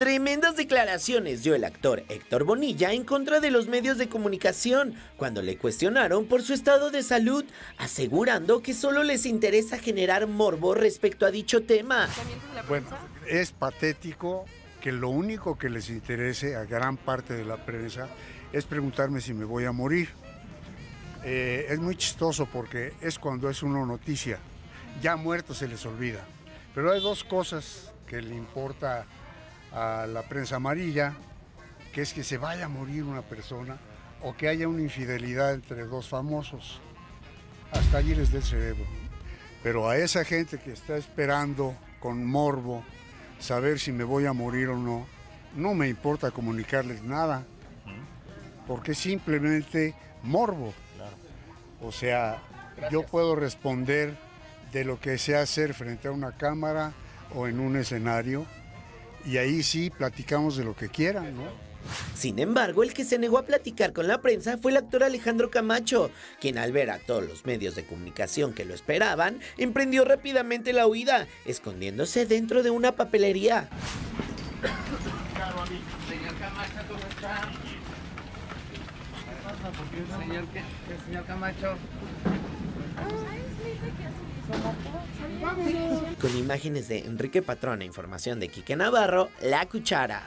Tremendas declaraciones dio el actor Héctor Bonilla en contra de los medios de comunicación cuando le cuestionaron por su estado de salud, asegurando que solo les interesa generar morbo respecto a dicho tema. Bueno, es patético que lo único que les interese a gran parte de la prensa es preguntarme si me voy a morir. Eh, es muy chistoso porque es cuando es una noticia. Ya muerto se les olvida. Pero hay dos cosas que le importa a la prensa amarilla, que es que se vaya a morir una persona o que haya una infidelidad entre dos famosos. Hasta allí les dé el cerebro. Pero a esa gente que está esperando con morbo saber si me voy a morir o no, no me importa comunicarles nada, porque simplemente morbo. O sea, yo puedo responder de lo que sé hacer frente a una cámara o en un escenario y ahí sí platicamos de lo que quieran, ¿no? Sin embargo, el que se negó a platicar con la prensa fue el actor Alejandro Camacho, quien al ver a todos los medios de comunicación que lo esperaban, emprendió rápidamente la huida, escondiéndose dentro de una papelería. Señor Camacho, ¿cómo está? Señor, señor Camacho. Con imágenes de Enrique Patrón e información de Quique Navarro, La Cuchara.